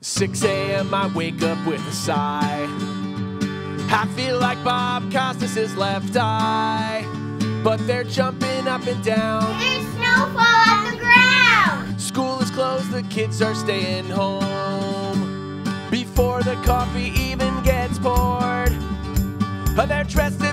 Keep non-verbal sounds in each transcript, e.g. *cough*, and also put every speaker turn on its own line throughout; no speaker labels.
6 a.m. I wake up with a sigh. I feel like Bob Costas' left eye. But they're jumping up and down.
There's snowfall on the ground.
School is closed, the kids are staying home. Before the coffee even gets poured, they're dressed and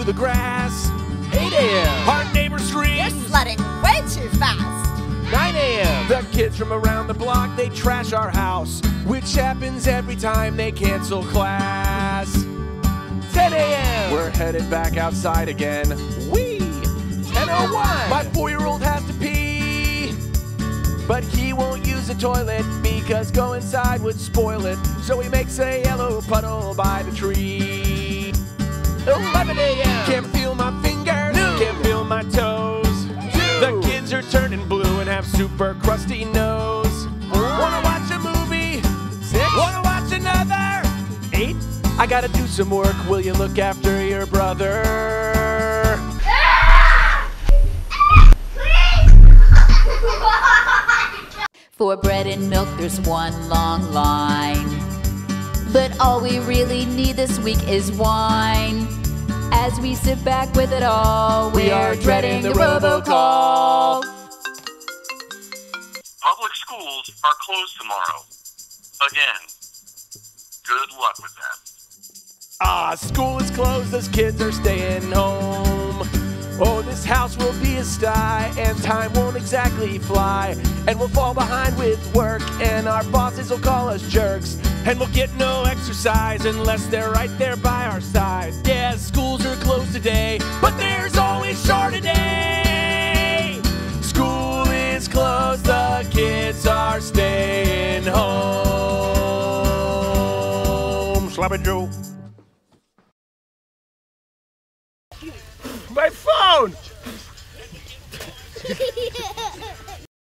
through the grass. 8 a.m. Our neighbor screams.
You're sledding way too fast.
9 a.m. The kids from around the block, they trash our house, which happens every time they cancel class. 10 a.m. We're headed back outside again. Wee! 10.01. My four-year-old has to pee, but he won't use the toilet because go inside would spoil it. So he makes a yellow puddle by the tree. 11 super crusty nose. Wanna watch a movie? Six. Wanna watch another? Eight. I gotta do some work. Will you look after your brother? *laughs*
For bread and milk, there's one long line. But all we really need this week is wine. As we sit back with it all, we, are dreading the robocall.
Schools are closed tomorrow. Again. Good luck with that.
Ah, school is closed, those kids are staying home. Oh, this house will be a sty, and time won't exactly fly. And we'll fall behind with work, and our bosses will call us jerks. And we'll get no exercise unless they're right there by are staying home. Sloppy Joe. My phone! *laughs*